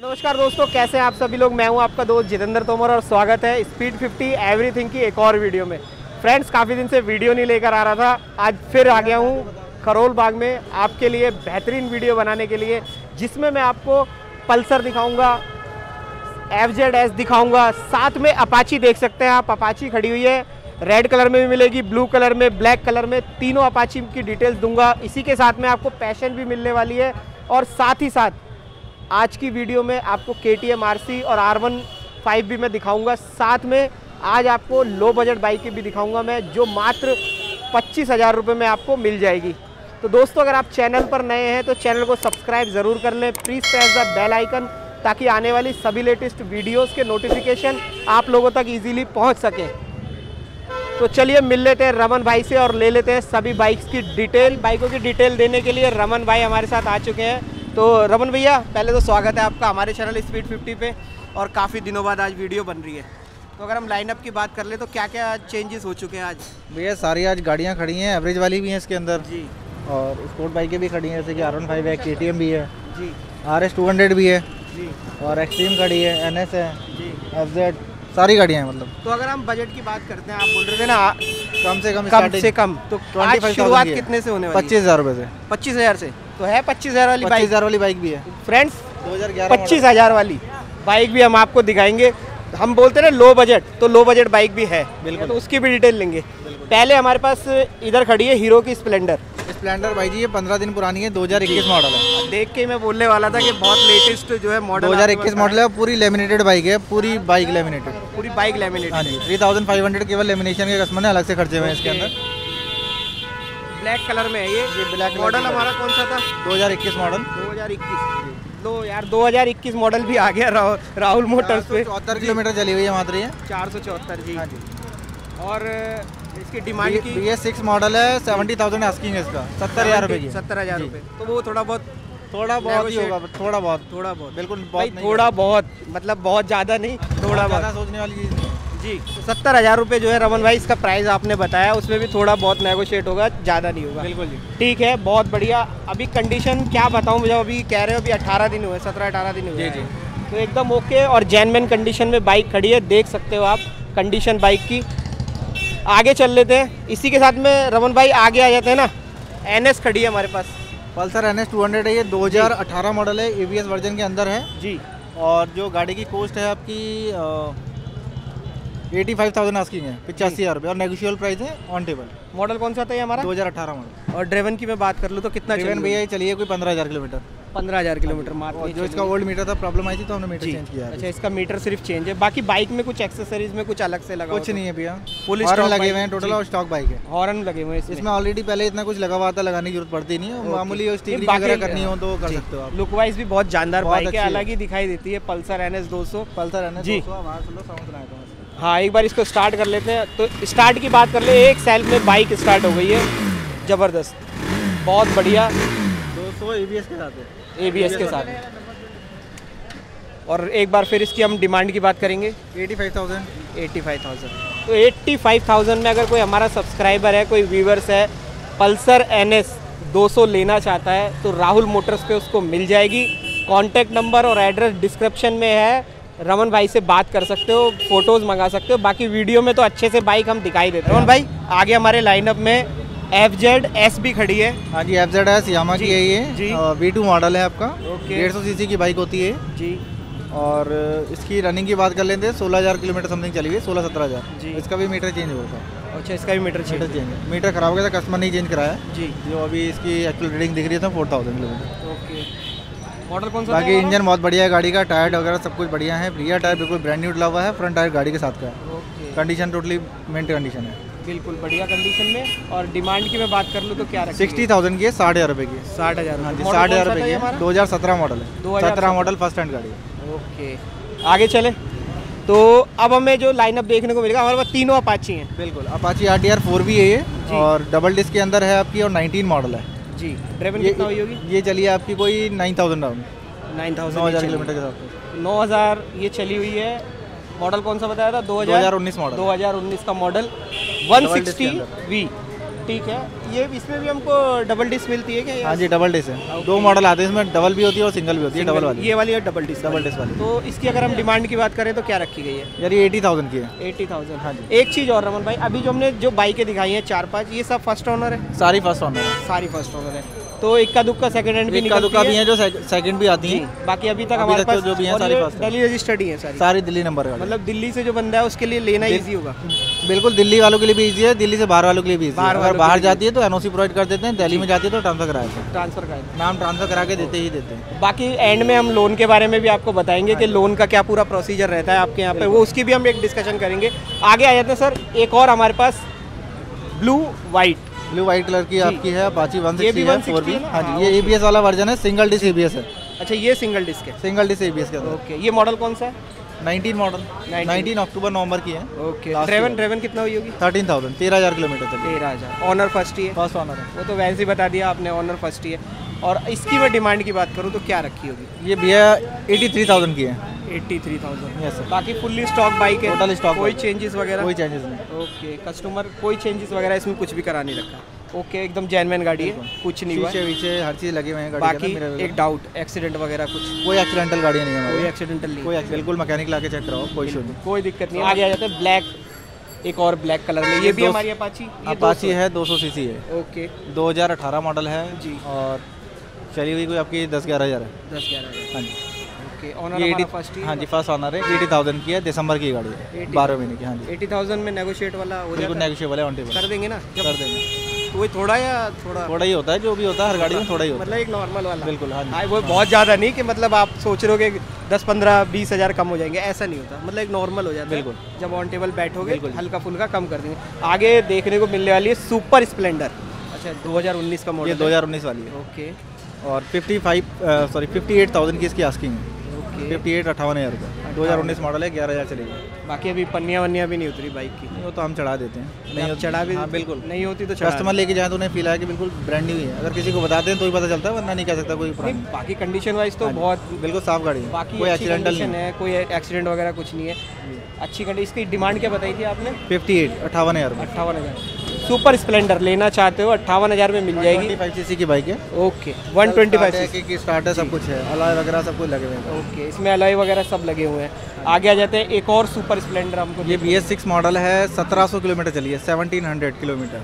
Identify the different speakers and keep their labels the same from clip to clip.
Speaker 1: नमस्कार दोस्तों, कैसे हैं आप सभी लोग? मैं हूँ आपका दोस्त जितेंद्र तोमर और स्वागत है स्पीड 50 एवरीथिंग की एक और वीडियो में। फ्रेंड्स काफ़ी दिन से वीडियो नहीं लेकर आ रहा था। आज फिर आ गया हूँ करोल बाग में आपके लिए बेहतरीन वीडियो बनाने के लिए, जिसमें मैं आपको पल्सर दिखाऊँगा एफ़ जेड एस दिखाऊँगा, साथ में अपाची देख सकते हैं आप। अपाची खड़ी हुई है। रेड कलर में भी मिलेगी ब्लू कलर में ब्लैक कलर में, तीनों अपाची की डिटेल्स दूँगा। इसी के साथ में आपको पैशन भी मिलने वाली है और साथ ही साथ आज की वीडियो में आपको के टी एम आर सी और आर वन फाइव भी मैं दिखाऊँगा। साथ में आज आपको लो बजट बाइक भी दिखाऊँगा मैं, जो मात्र पच्चीस हज़ार रुपये में आपको मिल जाएगी। तो दोस्तों, अगर आप चैनल पर नए हैं तो चैनल को सब्सक्राइब ज़रूर कर लें। Please press the bell icon ताकि आने वाली सभी लेटेस्ट वीडियोस के नोटिफिकेशन आप लोगों तक इजीली पहुँच सकें। तो चलिए मिल लेते हैं रमन भाई से और ले लेते हैं सभी बाइक्स की डिटेल बाइकों की डिटेल देने के लिए रमन भाई हमारे साथ आ चुके हैं। तो रमन भैया पहले तो स्वागत है आपका हमारे चैनल स्पीड 50 पे और काफ़ी दिनों बाद आज वीडियो बन रही है। तो अगर हम लाइनअप की बात कर ले तो क्या क्या चेंजेस हो चुके हैं आज?
Speaker 2: भैया सारी आज गाड़ियाँ खड़ी हैं एवरेज वाली भी हैं इसके अंदर।
Speaker 1: जी।
Speaker 2: और स्पोर्ट बाइकें भी खड़ी हैं जैसे कि आर वन फाइव है के टी एम भी है।
Speaker 1: जी।
Speaker 2: आर एस टू हंड्रेड भी है।
Speaker 1: जी।
Speaker 2: और एक्सट्रीम खड़ी है एन एस है।
Speaker 1: जी।
Speaker 2: एफ़ जेड सारी गाड़ियाँ हैं मतलब।
Speaker 1: तो अगर हम बजट की बात करते हैं आप बोल रहे थे ना
Speaker 2: कम से कम
Speaker 1: कम से कम तो
Speaker 2: 25,000
Speaker 1: आज शुरुआत कितने से होने वाली
Speaker 2: पच्चीस हज़ार रुपये से।
Speaker 1: पच्चीस हज़ार से। तो है पच्चीस हज़ार वाली
Speaker 2: पच्चीस हज़ार वाली बाइक भी है।
Speaker 1: फ्रेंड्स
Speaker 2: दो हज़ार
Speaker 1: पच्चीस हज़ार वाली बाइक भी हम आपको दिखाएँगे। हम बोलते हैं लो बजट तो लो बजट बाइक भी है।
Speaker 2: बिल्कुल।
Speaker 1: तो उसकी भी डिटेल लेंगे। पहले हमारे पास इधर खड़ी है हीरो की स्प्लेंडर
Speaker 2: स्प्लेंडर भाई जी ये पंद्रह दिन पुरानी है दो हज़ार इक्कीस मॉडल है।
Speaker 1: देख के मैं बोलने वाला था कि बहुत लेटेस्ट जो है मॉडल
Speaker 2: दो हज़ार इक्कीस मॉडल है पूरी लेमिनेटेड बाइक है पूरी बाइक लेमिनेटेड
Speaker 1: पूरी बाइक लेमिनेट
Speaker 2: हाँ जी थ्री थाउज़ेंड फाइव हंड्रेड केवल लेमिनेशन के कस्टमर ने अलग से खर्चे हुए हैं इसके अंदर।
Speaker 1: ब्लैक कलर में है ये।
Speaker 2: ये color
Speaker 1: मॉडल हमारा कौन सा था?
Speaker 2: दो हज़ार इक्कीस मॉडल।
Speaker 1: 2021 लो यार 2021 मॉडल भी आ गया राहुल राहुल मोटर्स पे।
Speaker 2: चौहत्तर किलोमीटर चली हुई है मात्र ये।
Speaker 1: चार सौ चौहत्तर जी।
Speaker 2: हाँ जी।
Speaker 1: और इसकी डिमांड की
Speaker 2: एस सिक्स मॉडल है सेवेंटी थाउज़ेंड आस्किंग है इसका। सत्तर हज़ार रुपये की
Speaker 1: सत्तर हज़ार। रुपये तो वो थोड़ा बहुत
Speaker 2: थोड़ा बहुत ही होगा थोड़ा बहुत।
Speaker 1: थोड़ा बहुत।
Speaker 2: बिल्कुल बहुत
Speaker 1: थोड़ा बहुत मतलब बहुत ज़्यादा नहीं थोड़ा बहुत
Speaker 2: सोचने वाली चीज़ नहीं।
Speaker 1: जी तो सत्तर हज़ार रुपये जो है रमन भाई इसका प्राइस आपने बताया उसमें भी थोड़ा बहुत नेगोशिएट होगा ज़्यादा नहीं होगा।
Speaker 2: बिल्कुल जी।
Speaker 1: ठीक है बहुत बढ़िया। अभी कंडीशन क्या बताऊँ मुझे अभी कह रहे हो अभी अठारह दिन हुए सत्रह अठारह दिन हुए
Speaker 2: जी, जी।
Speaker 1: तो एकदम ओके और जैनमैन कंडीशन में बाइक खड़ी है देख सकते हो आप कंडीशन बाइक की। आगे चल लेते हैं। इसी के साथ में रमन भाई आगे आ जाते हैं ना। एनएस खड़ी है हमारे पास।
Speaker 2: Pulsar N S two hundred है ये दो हज़ार अठारह मॉडल है ए बी एस वर्जन के अंदर है।
Speaker 1: जी।
Speaker 2: और जो गाड़ी की कॉस्ट है आपकी एटी फाइव थाउज़ेंड आस्किंग है पचासी हज़ार रुपये। और नेगोशियल प्राइस है ऑन टेबल
Speaker 1: मॉडल कौन सा था ये हमारा?
Speaker 2: दो हज़ार अठारह मॉडल
Speaker 1: और ड्रेवन की मैं बात कर लूँ तो कितना
Speaker 2: ड्रेवन भैया ये चलिए कोई पंद्रह हज़ार किलोमीटर।
Speaker 1: पंद्रह हज़ार किलोमीटर मात्र
Speaker 2: जो इसका ओल्ड मीटर था प्रॉब्लम आई थी तो हमने मीटर चेंज किया
Speaker 1: अच्छा इसका मीटर सिर्फ़ चेंज है। बाकी बाइक में कुछ एक्सेसरीज में कुछ अलग से लगा
Speaker 2: कुछ नहीं है भैया।
Speaker 1: Full
Speaker 2: हॉर्न लगे हुए हैं टोटल और स्टॉक बाइक है।
Speaker 1: हॉर्न लगे हुए हैं इसमें।
Speaker 2: ऑलरेडी पहले इतना कुछ लगा हुआ था लगाने की ज़रूरत पड़ती नहीं है। मामूली वगैरह करनी हो तो कर सकते हो आप।
Speaker 1: लुक वाइज भी बहुत जानदार बाइक है अलग ही दिखाई देती है। पल्सर एन एस दो सौ।
Speaker 2: पल्सर है ना
Speaker 1: जी।
Speaker 2: 200 आवाज़ सुन लो साउंड सुनाया था उसका।
Speaker 1: हाँ एक बार इसको स्टार्ट कर लेते हैं। तो स्टार्ट की बात कर ले एक सेल्फ में बाइक स्टार्ट हो गई है। ज़बरदस्त। बहुत बढ़िया।
Speaker 2: 200 एबीएस के साथ है।
Speaker 1: एबीएस के साथ। और एक बार फिर इसकी हम डिमांड की बात करेंगे।
Speaker 2: 85000
Speaker 1: 85,000 तो 85,000 में अगर कोई हमारा सब्सक्राइबर है कोई व्यूवर्स है पल्सर एन एस 200 लेना चाहता है तो राहुल मोटर्स पे उसको मिल जाएगी। कॉन्टैक्ट नंबर और एड्रेस डिस्क्रिप्शन में है। रमन भाई से बात कर सकते हो फ़ोटोज़ मंगा सकते हो। बाकी वीडियो में तो अच्छे से बाइक हम दिखाई देते हैं। रमन भाई आगे हमारे लाइनअप में एफ़ जेड एस भी खड़ी है।
Speaker 2: हाँ जी एफ़ जेड है सियामा की है
Speaker 1: जी।
Speaker 2: ये वी टू मॉडल है आपका। डेढ़ सौ सी की बाइक होती है
Speaker 1: जी।
Speaker 2: और इसकी रनिंग की बात कर लेते हैं सोलह हज़ार किलोमीटर समथिंग चली हुई सोलह सत्रह
Speaker 1: जी।
Speaker 2: हज़ार इसका भी मीटर चेंज होगा
Speaker 1: अच्छा इसका भी मीटर
Speaker 2: मीटर चेंज मीटर खराब हो गया था कस्टमर नहीं चेंज कराया।
Speaker 1: जी।
Speaker 2: जो अभी इसकी एक्चुअल रीडिंग दिख रही है four thousand kilometre.
Speaker 1: Okay model कौन सा
Speaker 2: बाकी इंजन बहुत बढ़िया है गाड़ी का टायर वगैरह सब कुछ बढ़िया है। रियर टायर बिल्कुल ब्रांड न्यू डला हुआ है फ्रंट टायर गाड़ी के साथ का है। कंडीशन टोटली मेंट कंडीशन है।
Speaker 1: बिल्कुल बढ़िया कंडीशन में। और डिमांड की मैं बात कर लूँ तो क्या
Speaker 2: सिक्सटी थाउज़ेंड की है साठ हज़ार रुपये की
Speaker 1: साठ हज़ार
Speaker 2: हाँ जी साठ हज़ार रुपये की है? दो हज़ार सत्रह मॉडल है।
Speaker 1: 2017
Speaker 2: सत्रह। मॉडल फ़र्स्ट हैंड गाड़ी है।
Speaker 1: ओके। आगे चले। तो अब हमें जो लाइनअप देखने को मिलेगा हमारे पास तीनों अपाची हैं।
Speaker 2: बिल्कुल Apache R T R four भी है ये और डबल डिस्क के अंदर है आपकी और 19 मॉडल है।
Speaker 1: जी ड्रेवन
Speaker 2: ये
Speaker 1: कितना हुई होगी?
Speaker 2: ये चलिए आपकी कोई नाइन थाउज़ेंड राउंड
Speaker 1: नाइन
Speaker 2: नौ हज़ार
Speaker 1: थाउज़ेंड
Speaker 2: किलोमीटर के साथ
Speaker 1: नौ हज़ार ये चली हुई है। मॉडल कौन सा बताया था? दो
Speaker 2: दो
Speaker 1: हज़ार
Speaker 2: हज़ार उन्नीस मॉडल।
Speaker 1: दो हज़ार उन्नीस का model one
Speaker 2: Double disc
Speaker 1: sixty
Speaker 2: के अंदर।
Speaker 1: वी ठीक है। ये इसमें भी हमको डबल डिस्क मिलती है क्या
Speaker 2: हाँ जी डबल डिस्क है। दो मॉडल आते हैं इसमें डबल भी होती है और सिंगल भी होती है डबल वाली।
Speaker 1: ये वाली है डबल डिस्क
Speaker 2: डबल डिस्क वाली।
Speaker 1: तो इसकी अगर हम डिमांड की बात करें तो क्या रखी गई है?
Speaker 2: यार ये एटी थाउज़ेंड की है।
Speaker 1: एट्टी थाउज़ेंड
Speaker 2: हाँ जी।
Speaker 1: एक चीज़ और रमन भाई अभी जो हमने जो बाइकें दिखाई हैं चार पाँच ये सब फ़र्स्ट ऑनर है?
Speaker 2: सारी फ़र्स्ट ऑनर है।
Speaker 1: सारी फ़र्स्ट ऑनर है। तो इक्का दुक्का सेकंड हैंड भी
Speaker 2: इक्का दुक्का भी
Speaker 1: है
Speaker 2: जो सेकंड भी आती है।
Speaker 1: बाकी अभी तक हमारे
Speaker 2: तो
Speaker 1: पास
Speaker 2: जो भी हैं सारी।
Speaker 1: दिल्ली रजिस्टर्ड ही है सारी।
Speaker 2: सारी दिल्ली नंबर
Speaker 1: मतलब दिल्ली से जो बंदा है उसके लिए लेना इजी होगा।
Speaker 2: बिल्कुल दिल्ली वालों के लिए भी इजी है दिल्ली से बाहर वालों के लिए भी इजी है।
Speaker 1: बाहर
Speaker 2: अगर बाहर जाती है तो एनओसी प्रोवाइड कर देते हैं दिल्ली में जाती है तो ट्रांसफ़र करा देते हैं।
Speaker 1: ट्रांसफ़र का
Speaker 2: नाम ट्रांसफ़र करा के देते ही देते हैं।
Speaker 1: बाकी एंड में हम लोन के बारे में भी आपको बताएँगे कि लोन का क्या पूरा प्रोसीजर रहता है आपके यहाँ पे। वो उसकी भी हम एक डिस्कशन करेंगे। आगे आ जाते हैं सर एक और हमारे पास blue white
Speaker 2: blue white colour की आपकी है अपाची वन
Speaker 1: ये भी
Speaker 2: है फोर बी
Speaker 1: है
Speaker 2: हाँ
Speaker 1: हाँ,
Speaker 2: जी ये एबीएस वाला वर्जन है सिंगल डिस्क एबीएस है।
Speaker 1: अच्छा ये सिंगल डिस्क है।
Speaker 2: सिंगल डिस्क एबीएस के अंदर।
Speaker 1: ओके ये मॉडल कौन सा है?
Speaker 2: 19 मॉडल
Speaker 1: 19
Speaker 2: 19 अक्टूबर नवंबर की है।
Speaker 1: ओके ड्रेवन ड्रेवन कितना हुई होगी?
Speaker 2: थर्टीन थाउज़ेंड तेरह हज़ार किलोमीटर तक।
Speaker 1: तेरह हज़ार. ऑनर फ़र्स्ट ही है
Speaker 2: फ़र्स्ट ऑनर है।
Speaker 1: वो तो वैसे ही बता दिया आपने ऑनर फ़र्स्ट ही है और इसकी मैं डिमांड की बात करूँ तो क्या रखी होगी?
Speaker 2: ये भैया एटी थ्री थाउज़ेंड की है।
Speaker 1: Eighty three thousand
Speaker 2: yes sir
Speaker 1: बाकी फुल्ली स्टॉक बाइक है?
Speaker 2: Total stock
Speaker 1: कोई चेंजेस वगैरह?
Speaker 2: कोई चेंजेस नहीं।
Speaker 1: ओके कस्टमर कोई चेंजेस वगैरह इसमें कुछ भी करा नहीं रखा। ओके एकदम जेनमैन गाड़ी है कुछ नहीं हुआ।
Speaker 2: वीशे हर चीज़ लगे हुए हैं
Speaker 1: बाकी एक डाउट एक्सीडेंट वगैरह कुछ?
Speaker 2: कोई एक्सीडेंटल गाड़ी नहीं है
Speaker 1: कोई एक्सीडेंटल नहीं
Speaker 2: कोई बिल्कुल मैकेनिक ला के चेक कराओ कोई इशू नहीं।
Speaker 1: कोई दिक्कत नहीं आगे आ जाते हैं ब्लैक एक और ब्लैक कलर में। ये भी
Speaker 2: दो-
Speaker 1: हमारी अपाची
Speaker 2: अपाची है 200 सीसी है।
Speaker 1: ओके।
Speaker 2: 2018 मॉडल है
Speaker 1: जी।
Speaker 2: और चली हुई कोई आपकी दस ग्यारह हज़ार है।
Speaker 1: दस ग्यारह
Speaker 2: हाँ जी।
Speaker 1: ओके ऑनर
Speaker 2: ये
Speaker 1: फ़र्स्ट हाँ
Speaker 2: जी फ़र्स्ट ऑनर है एटी थाउज़ेंड की है दिसंबर की गाड़ी है बारह महीने की हाँ जी।
Speaker 1: एटी थाउज़ेंड में नेगोशिएट वाला हो
Speaker 2: बिल्कुल
Speaker 1: जाता है?
Speaker 2: ऑन टेबल
Speaker 1: कर देंगे ना?
Speaker 2: कर देंगे।
Speaker 1: तो वही थोड़ा या थोड़ा?
Speaker 2: थोड़ा ही होता है जो भी होता है हर गाड़ी में थोड़ा ही होता है।
Speaker 1: मतलब एक नॉर्मल वाला।
Speaker 2: बिल्कुल हाँ जी।
Speaker 1: हाँ वो बहुत ज़्यादा नहीं कि मतलब आप सोच रहे हो कि दस पंद्रह बीस हज़ार कम हो जाएँगे ऐसा नहीं होता। मतलब एक नॉर्मल हो जाता है।
Speaker 2: बिल्कुल।
Speaker 1: जब ऑन टेबल बैठोगे हल्का फुल्का कम कर देंगे। आगे देखने को मिलने वाली है सुपर स्प्लेंडर अच्छा 2019 का
Speaker 2: ये
Speaker 1: मॉडल
Speaker 2: 2019 वाली है।
Speaker 1: ओके
Speaker 2: और 55 सॉरी 58000 की इसकी आस्किंग है।
Speaker 1: ओके।
Speaker 2: 58 अट्ठावन हज़ार रुपये। दो हज़ार उन्नीस मॉडल है ग्यारह हज़ार चलेगी।
Speaker 1: बाकी अभी पन्निया वन्निया भी नहीं उतरी बाइक की।
Speaker 2: वो तो हम चढ़ा देते हैं।
Speaker 1: नहीं चढ़ा भी
Speaker 2: हाँ बिल्कुल।
Speaker 1: नहीं होती तो
Speaker 2: कस्टमर लेके जाए तो उन्हें फील आया कि बिल्कुल ब्रांड न्यू है अगर किसी को बताते हैं तो ही पता चलता है वरना नहीं कह सकता कोई
Speaker 1: बाकी कंडीशन वाइज तो
Speaker 2: हाँ
Speaker 1: बहुत
Speaker 2: बिल्कुल साफ़ गाड़ी है।
Speaker 1: बाकी
Speaker 2: कोई एक्सीडेंटल नहीं
Speaker 1: है। कोई एक्सीडेंट वगैरह कुछ नहीं है। अच्छी कंडीशन इसकी डिमांड क्या बताई थी आपने?
Speaker 2: फिफ्टी एट अट्ठावन हज़ार।
Speaker 1: अट्ठावन हज़ार। सुपर स्प्लेंडर लेना चाहते हो अट्ठावन हज़ार में मिल जाएगी।
Speaker 2: फाइव सी की बाइक है।
Speaker 1: ओके वन ट्वेंटी फाइव
Speaker 2: की स्टार्ट है सब कुछ है। अलॉय वगैरह सब कुछ लगे हुए हैं।
Speaker 1: ओके इसमें अलॉय वगैरह सब लगे हुए हैं। आगे आ जाते हैं एक और सुपर स्प्लेंडर हमको
Speaker 2: ये बी एस सिक्स मॉडल है सत्रह सौ किलोमीटर चलिए seventeen hundred kilometre.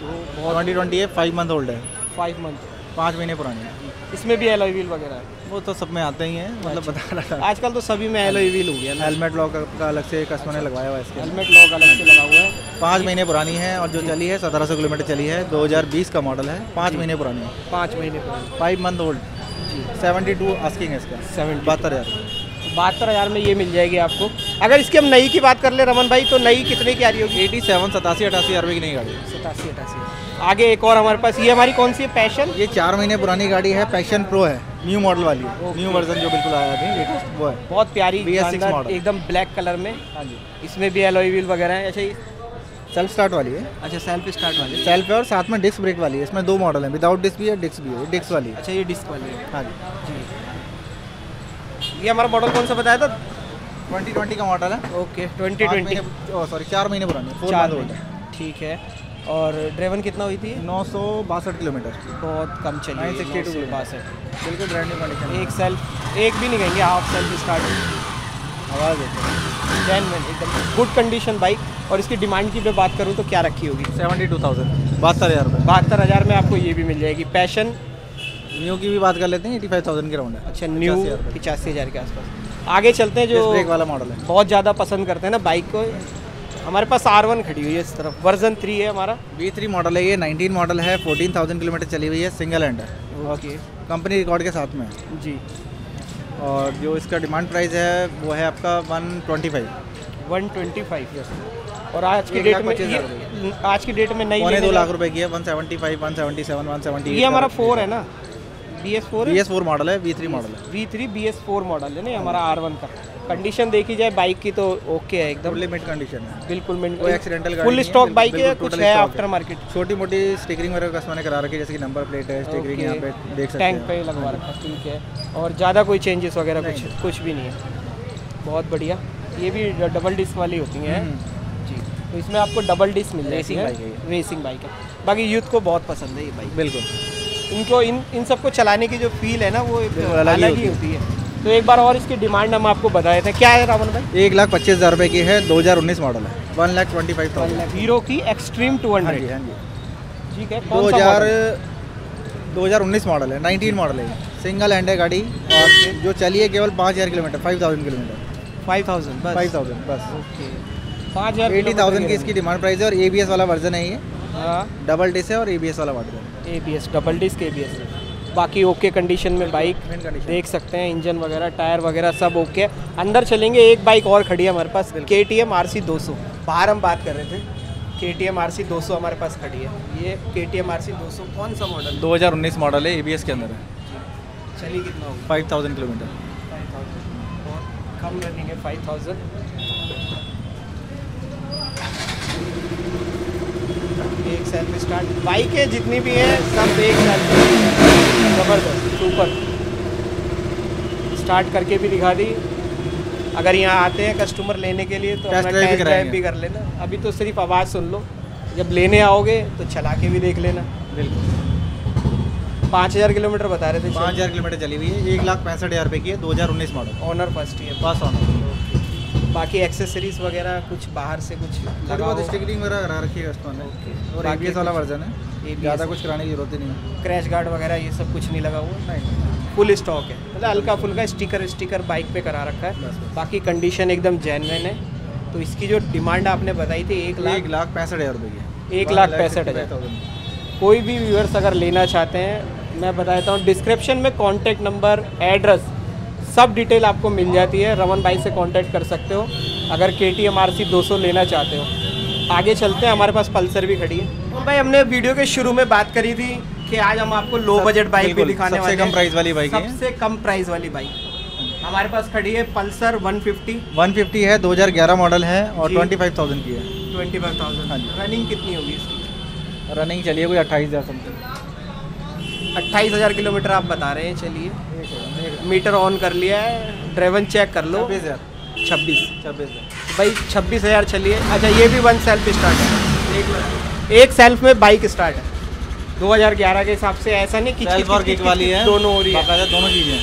Speaker 2: Twenty twenty है फाइव मंथ ओल्ड है।
Speaker 1: फाइव मंथ
Speaker 2: पाँच महीने पुरानी है।
Speaker 1: इसमें भी एलॉय व्हील वगैरह है।
Speaker 2: वो तो सब में आते ही हैं मतलब बता रहा था।
Speaker 1: आजकल तो सभी में एलॉय व्हील हो गया
Speaker 2: हेलमेट लॉक का अलग से कस्टमर ने लगवाया हुआ है इसके।
Speaker 1: हेलमेट लॉक अलग से लगा हुआ है।
Speaker 2: पाँच महीने पुरानी है और जो चली है सत्रह सौ किलोमीटर चली है 2020 का मॉडल है। पाँच महीने पुरानी है।
Speaker 1: पाँच महीने पुरानी।
Speaker 2: Five month old seventy two asking है इसका।
Speaker 1: सेवेंटी
Speaker 2: बहत्तर हज़ार।
Speaker 1: बहत्तर हज़ार में ये मिल जाएगी आपको। अगर इसकी हम नई की बात कर ले रमन भाई तो नई कितने की आ रही होगी?
Speaker 2: एटी सेवन सतासी अठासी हज़ार रुपये की नई गाड़ी।
Speaker 1: सतासी अठासी। आगे एक और हमारे पास ये हमारी कौन सी है? पैशन
Speaker 2: ये चार महीने पुरानी गाड़ी है पैशन प्रो है। न्यू मॉडल वाली है। न्यू वर्जन जो बिल्कुल आया अभी लेटेस्ट वो है।
Speaker 1: बहुत प्यारी
Speaker 2: BS6
Speaker 1: शानदार,
Speaker 2: मॉडल।
Speaker 1: एकदम ब्लैक कलर में।
Speaker 2: हाँ जी।
Speaker 1: इसमें भी एलॉय व्हील वगैरह है। अच्छा ये
Speaker 2: सेल्फ स्टार्ट वाली है।
Speaker 1: अच्छा सेल्फ स्टार्ट वाली।
Speaker 2: सेल्फ है और साथ में डिस्क ब्रेक वाली है। इसमें दो मॉडल है। विदाउट डिस्क भी है डिस्क भी है। डिस्क वाली
Speaker 1: अच्छा ये डिस्क वाली है।
Speaker 2: हाँ जी।
Speaker 1: ये हमारा मॉडल कौन सा बताया था?
Speaker 2: ट्वेंटी ट्वेंटी का मॉडल है।
Speaker 1: ओके ट्वेंटी ट्वेंटी
Speaker 2: सॉरी चार महीने पुरानी
Speaker 1: चार महीने।
Speaker 2: है।
Speaker 1: ठीक है। और ड्रेवन कितना हुई थी?
Speaker 2: नौ सौ बासठ किलोमीटर।
Speaker 1: बहुत कम चली है,
Speaker 2: 962
Speaker 1: 900 बासठ।
Speaker 2: बिल्कुल ब्रांड न्यू कंडीशन
Speaker 1: एक सेल्फ एक भी नहीं कहेंगे हाफ़ सेल्फ स्टार्ट
Speaker 2: आवाज़ देखो
Speaker 1: जेनवन एकदम गुड कंडीशन बाइक और इसकी डिमांड की मैं बात करूँ तो क्या रखी होगी?
Speaker 2: Seventy two thousand. बहत्तर हज़ार रुपये
Speaker 1: बहत्तर हज़ार में आपको ये भी मिल जाएगी। पैशन
Speaker 2: न्यू की भी बात कर लेते हैं एटी फाइव थाउज़ेंड के राउंड है।
Speaker 1: अच्छा न्यू
Speaker 2: 85,000 रुपये।
Speaker 1: पिचासी हज़ार के आसपास। आगे चलते हैं जो
Speaker 2: ब्रेक वाला मॉडल है।
Speaker 1: बहुत ज़्यादा पसंद करते हैं ना बाइक को। हमारे पास आर वन खड़ी हुई है इस तरफ़। वर्जन थ्री है हमारा।
Speaker 2: वी थ्री मॉडल है ये नाइनटीन मॉडल है फोर्टीन थाउज़ेंड किलोमीटर चली हुई है सिंगल हैंड है।
Speaker 1: ओके
Speaker 2: कंपनी रिकॉर्ड के साथ में।
Speaker 1: जी।
Speaker 2: और जो इसका डिमांड प्राइस है वो है आपका one twenty five
Speaker 1: one twenty five और आज की डेट में आज की डेट में नई लेने
Speaker 2: दो लाख रुपए की है one seventy five one seventy seven one seventy
Speaker 1: ये हमारा फोर है ना? B S four
Speaker 2: B S four model है वी थ्री मॉडल है।
Speaker 1: V three B S four model है ना हमारा आर वन का। कंडीशन देखी जाए बाइक की तो ओके है एकदम।
Speaker 2: लिमिट कंडीशन है।
Speaker 1: बिल्कुल
Speaker 2: कोई गाड़ी
Speaker 1: फुल स्टॉक बाइक है कुछ है आफ्टर मार्केट
Speaker 2: छोटी मोटी स्टिकरिंग वगैरह कस्टमर ने करा रखी है जैसे कि नंबर प्लेट है स्टिकरिंग यहाँ पे देख सकते
Speaker 1: टैंक पे लगवा रखा है, ठीक है। और ज़्यादा कोई चेंजेस वगैरह कुछ कुछ भी नहीं है। बहुत बढ़िया। ये भी डबल डिस्क वाली होती हैं।
Speaker 2: हम्म।
Speaker 1: जी। तो इसमें आपको डबल डिस्क मिल है
Speaker 2: है
Speaker 1: रेसिंग बाइक है। बाकी यूथ को बहुत पसंद है ये बाइक
Speaker 2: बिल्कुल।
Speaker 1: इनको इन इन सबको चलाने की जो फील है ना वो
Speaker 2: अलग ही
Speaker 1: होती है। तो एक बार और इसकी डिमांड हम आपको बताए थे। क्या है रावण भाई?
Speaker 2: एक लाख पच्चीस हज़ार रुपये की है दो हज़ार उन्नीस मॉडल है। One lakh twenty five thousand
Speaker 1: Hero की एक्सट्रीम टू
Speaker 2: हाँ जी
Speaker 1: हंड्रेड
Speaker 2: हाँ जी।
Speaker 1: ठीक है
Speaker 2: दो हज़ार दो हज़ार उन्नीस मॉडल है नाइनटीन मॉडल है सिंगल हैंड है गाड़ी और जो चली है केवल पाँच हज़ार किलोमीटर फाइव थाउज़ेंड किलोमीटर।
Speaker 1: 5000 बस।
Speaker 2: फाइव थाउज़ेंड बस।
Speaker 1: ओके पाँच हज़ार
Speaker 2: एटी थाउज़ेंड की इसकी डिमांड प्राइस है और ए बी एस वाला वर्जन है ये।
Speaker 1: हाँ।
Speaker 2: डबल डिस है और ए बी एस वाला version
Speaker 1: A B S double disc A B S बाकी ओके कंडीशन में बाइक देख सकते हैं इंजन वगैरह टायर वगैरह सब ओके है अंदर चलेंगे एक बाइक और खड़ी है हमारे पास के टी एम आर सी दो सौ. बाहर हम बात कर रहे थे के टी एम आर सी दो सौ हमारे पास खड़ी है. ये के टी एम आर सी दो सौ कौन सा मॉडल
Speaker 2: दो हज़ार उन्नीस मॉडल है ए बी एस के अंदर है.
Speaker 1: चली कितना होगा?
Speaker 2: Five thousand kilometre.
Speaker 1: Five thousand कम रनिंग है फाइव थाउज़ेंड एक सेल्फ स्टार्ट। बाइकें जितनी भी हैं सब एक सेल्फ ज़बरदस्त सुपर। स्टार्ट करके भी दिखा दी। अगर यहाँ आते हैं कस्टमर लेने के लिए तो टेस्ट ड्राइव। भी कर लेना। अभी तो सिर्फ़ आवाज़ सुन लो। जब लेने आओगे तो चला के भी देख लेना।
Speaker 2: बिल्कुल।
Speaker 1: पाँच हज़ार किलोमीटर बता रहे थे
Speaker 2: पाँच हज़ार किलोमीटर चली हुई है। एक लाख पैंसठ हज़ार रुपये की है दो हज़ार उन्नीस model
Speaker 1: owner first year
Speaker 2: pass on
Speaker 1: बाकी एक्सेसरीज वगैरह कुछ बाहर से कुछ
Speaker 2: थोड़ी बहुत
Speaker 1: हो
Speaker 2: वगैरह करा रखी है
Speaker 1: Okay.
Speaker 2: और
Speaker 1: बाकी
Speaker 2: वाला वर्जन है। ज़्यादा कुछ कराने की ज़रूरत ही नहीं है।
Speaker 1: क्रैश गार्ड वगैरह ये सब कुछ नहीं लगा हुआ।
Speaker 2: नहीं।
Speaker 1: फुल स्टॉक है। मतलब हल्का फुल्का स्टिकर स्टिकर बाइक पे करा रखा है। बाकी कंडीशन एकदम जेनविन है। तो इसकी जो डिमांड आपने बताई थी एक
Speaker 2: एक
Speaker 1: लाख
Speaker 2: लाख पैंसठ हज़ार रुपये की
Speaker 1: एक लाख पैंसठ हज़ार। कोई भी व्यूअर्स अगर लेना चाहते हैं मैं बता देता हूँ डिस्क्रिप्शन में कॉन्टैक्ट नंबर एड्रेस सब डिटेल आपको मिल जाती है। रमन भाई से कांटेक्ट कर सकते हो। अगर के टी एम आर सी दो सौ लेना चाहते हो। आगे चलते हैं। हमारे पास पल्सर भी खड़ी है। तो भाई हमने वीडियो के शुरू में बात करी थी कि आज हम आपको लो बजट बाइक भी दिखाने
Speaker 2: सबसे
Speaker 1: वाले
Speaker 2: कम प्राइस वाली बाइक
Speaker 1: सबसे कम प्राइस वाली बाइक हमारे पास खड़ी है पल्सर 150
Speaker 2: 150 है 2011 मॉडल है और
Speaker 1: जी।
Speaker 2: 25000 की है।
Speaker 1: 25000
Speaker 2: हाँ जी।
Speaker 1: रनिंग कितनी होगी इसकी?
Speaker 2: रनिंग चलिए कोई अट्ठाईस हज़ार समथिंग
Speaker 1: अट्ठाईस हज़ार किलोमीटर आप बता रहे हैं चलिए। मीटर ऑन कर लिया है ड्राइवन चेक कर लो।
Speaker 2: छब्बीस हज़ार।
Speaker 1: छब्बीस।
Speaker 2: छब्बीस
Speaker 1: भाई छब्बीस हज़ार चलिए। अच्छा ये भी वन सेल्फ स्टार्ट है। एक सेल्फ में बाइक स्टार्ट है। 2011 के हिसाब से ऐसा नहीं कि
Speaker 2: सेल्फ और किक वाली है।
Speaker 1: दोनों हो रही है।
Speaker 2: दोनों चीज़ें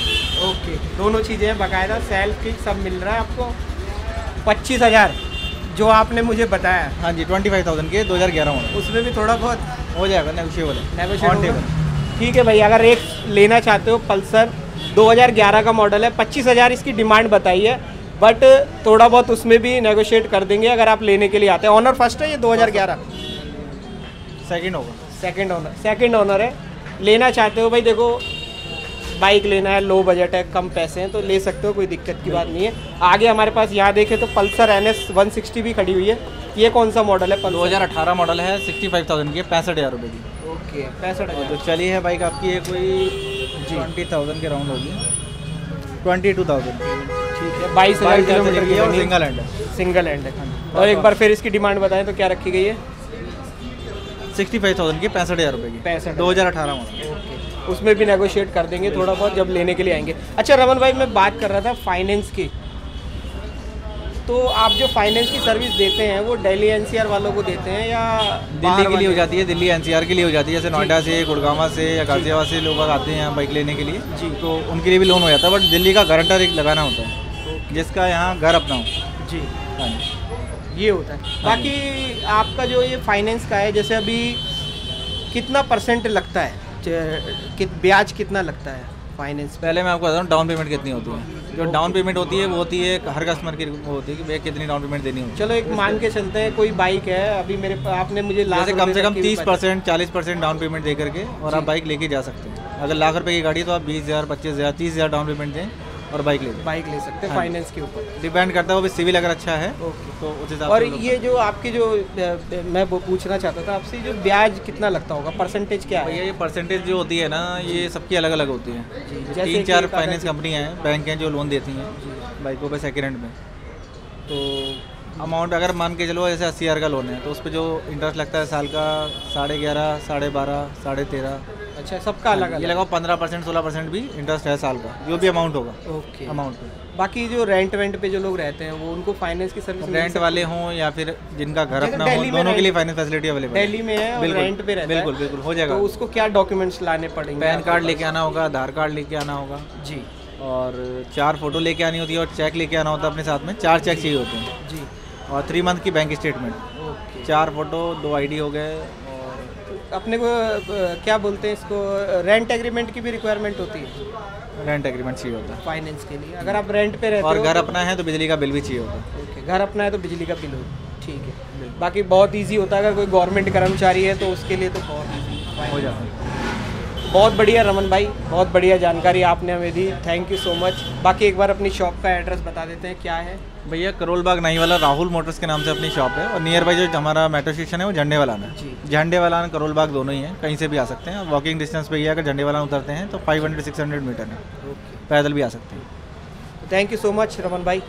Speaker 1: ओके दोनों चीज़ें हैं बाकायदा सेल्फ किक सब मिल रहा है आपको। पच्चीस हज़ार जो आपने मुझे बताया।
Speaker 2: हाँ जी ट्वेंटी फाइव थाउज़ेंड के दो हज़ार ग्यारह मॉडल
Speaker 1: उसमें भी थोड़ा बहुत।
Speaker 2: हो जाएगा नेगोशिएबल है।
Speaker 1: ठीक है भाई अगर एक लेना चाहते हो पल्सर 2011 का मॉडल है 25000 इसकी डिमांड बताई है बट थोड़ा बहुत उसमें भी नेगोशिएट कर देंगे अगर आप लेने के लिए आते हैं। ऑनर फ़र्स्ट है ये 2011
Speaker 2: सेकंड होगा
Speaker 1: सेकंड ऑनर सेकंड ऑनर है। लेना चाहते हो भाई देखो बाइक लेना है लो बजट है कम पैसे हैं तो ले सकते हो कोई दिक्कत की बात नहीं है। आगे हमारे पास यहाँ देखें तो Pulsar N S one sixty भी खड़ी हुई है। ये कौन सा मॉडल है
Speaker 2: दो हज़ार अठारह मॉडल है सिक्सटी फाइव थाउज़ेंड की पैंसठ हज़ार रुपये की।
Speaker 1: ओके पैंसठ हज़ार।
Speaker 2: तो चली है बाइक आपकी ये कोई ट्वेंटी थाउज़ेंड के राउंड होगी। ट्वेंटी टू थाउज़ेंड
Speaker 1: ठीक है बाईस हज़ार किलोमीटर की
Speaker 2: और सिंगल हैंड है।
Speaker 1: सिंगल हैंड है। और एक बार फिर इसकी डिमांड बताएँ तो क्या रखी गई है?
Speaker 2: सिक्सटी फाइव थाउज़ेंड की पैंसठ हज़ार रुपये की।
Speaker 1: 65,000
Speaker 2: दो हज़ार अठारह मॉडल
Speaker 1: ओके उसमें भी नेगोशिएट कर देंगे थोड़ा बहुत जब लेने के लिए आएँगे। अच्छा रमन भाई मैं बात कर रहा था फाइनेंस की। तो आप जो फाइनेंस की सर्विस देते हैं वो दिल्ली एनसीआर वालों को देते हैं या
Speaker 2: दिल्ली के लिए हो जाती है दिल्ली एनसीआर के लिए हो जाती है। जैसे नोएडा से गुड़गावा से या गाजियाबाद से लोग आते हैं बाइक लेने के लिए।
Speaker 1: जी।
Speaker 2: तो उनके लिए भी लोन हो जाता है बट दिल्ली का गारंटर एक लगाना होता है जिसका यहाँ घर अपना हो।
Speaker 1: जी।
Speaker 2: हाँ
Speaker 1: ये होता है। बाकी आपका जो ये फाइनेंस का है जैसे अभी कितना परसेंट लगता है? ब्याज कितना लगता है फाइनेंस
Speaker 2: पहले मैं आपको बताऊँ हूँ डाउन पेमेंट कितनी होती है। जो डाउन पेमेंट होती है वो होती है हर कस्टमर की वो होती है कि भैया कितनी डाउन पेमेंट देनी होती है।
Speaker 1: चलो एक मान के चलते हैं कोई बाइक है अभी मेरे आपने मुझे लाख
Speaker 2: कम से कम तीस परसेंट चालीस परसेंट डाउन पेमेंट दे करके और आप बाइक लेके जा सकते हैं। अगर लाख रुपये की गाड़ी है तो आप बीस हज़ार पच्चीस हज़ार तीस हज़ार डाउन पेमेंट दें। और बाइक ले
Speaker 1: बाइक ले सकते हैं
Speaker 2: हाँ।
Speaker 1: फाइनेंस के ऊपर।
Speaker 2: डिपेंड करता है वो भी सिविल अगर अच्छा है
Speaker 1: ओके
Speaker 2: तो उस हिसाब
Speaker 1: और ये जो आपके जो मैं वो पूछना चाहता था आपसे जो ब्याज कितना लगता होगा? परसेंटेज क्या है?
Speaker 2: ये परसेंटेज जो होती है ना ये सबकी अलग अलग होती है। तीन चार फाइनेंस कंपनियाँ हैं बैंक हैं जो लोन देती हैं बाइकों पर सेकेंड हैंड में तो अमाउंट अगर मान के चलो जैसे अस्सी हज़ार का लोन है तो उस पर जो इंटरेस्ट लगता है साल का साढ़े ग्यारह साढ़े बारह साढ़े तेरह
Speaker 1: अच्छा सबका अलग
Speaker 2: ये लगाओ पंद्रह परसेंट सोलह परसेंट भी इंटरेस्ट है साल का। जो भी अमाउंट होगा
Speaker 1: ओके
Speaker 2: अमाउंट पे।
Speaker 1: बाकी जो रेंट वेंट पे जो लोग रहते हैं वो उनको फाइनेंस की सर्विस
Speaker 2: रेंट वाले हों? या फिर जिनका घर अपना हो दोनों के लिए फाइनेंस फैसिलिटी अवेलेबल
Speaker 1: दिल्ली में है और रेंट पे रहता
Speaker 2: बिल्कुल
Speaker 1: है।
Speaker 2: बिल्कुल हो जाएगा।
Speaker 1: तो उसको क्या डॉक्यूमेंट्स लाने पड़ेंगे?
Speaker 2: पैन कार्ड लेके आना होगा आधार कार्ड लेके आना होगा।
Speaker 1: जी।
Speaker 2: और चार फ़ोटो लेके आनी होती है और चेक लेके आना होता है अपने साथ में। चार चेक चाहिए होते हैं।
Speaker 1: जी।
Speaker 2: और थ्री मंथ की बैंक स्टेटमेंट
Speaker 1: ओके
Speaker 2: चार फ़ोटो दो आईडी हो गए
Speaker 1: अपने को क्या बोलते हैं इसको रेंट एग्रीमेंट की भी रिक्वायरमेंट होती है।
Speaker 2: रेंट एग्रीमेंट चाहिए होता है।
Speaker 1: फाइनेंस के लिए। अगर आप रेंट पे रहते
Speaker 2: और घर
Speaker 1: तो-
Speaker 2: अपना है तो बिजली का बिल भी चाहिए होता है।
Speaker 1: ओके घर अपना है तो बिजली का बिल हो। ठीक है। बाकी बहुत ईजी होता है। अगर कोई गवर्नमेंट कर्मचारी है तो उसके लिए तो बहुत ईजी
Speaker 2: हो जाता है।
Speaker 1: बहुत बढ़िया रमन भाई बहुत बढ़िया जानकारी आपने हमें दी थैंक यू सो मच बाकी एक बार अपनी शॉप का एड्रेस बता देते हैं क्या है?
Speaker 2: भैया करोल बाग नाई वाला राहुल मोटर्स के नाम से अपनी शॉप है और नियर बाई जो हमारा मेट्रो स्टेशन है वो झंडे वाला में झंडे वाला करोल बाग दोनों ही हैं कहीं से भी आ सकते हैं। वॉकिंग डिस्टेंस पे ही अगर झंडे वाला उतरते हैं तो 500 600 मीटर है। पैदल भी आ सकते हैं।
Speaker 1: Thank you so much Raman भाई।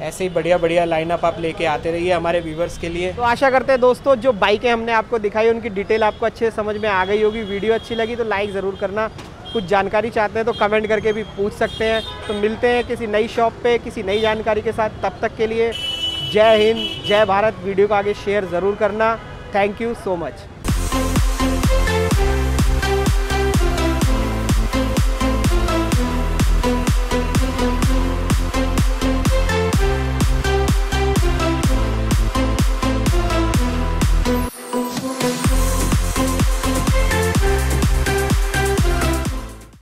Speaker 1: ऐसे ही बढ़िया बढ़िया लाइनअप आप लेके आते रहिए हमारे व्यूवर्स के लिए। तो आशा करते हैं दोस्तों, जो बाइकें हमने आपको दिखाई, उनकी डिटेल आपको अच्छे समझ में आ गई होगी वीडियो अच्छी लगी तो लाइक ज़रूर करना। कुछ जानकारी चाहते हैं तो कमेंट करके भी पूछ सकते हैं। तो मिलते हैं किसी नई शॉप पे, किसी नई जानकारी के साथ। तब तक के लिए जय हिंद, जय भारत। वीडियो को आगे शेयर ज़रूर करना। Thank you so much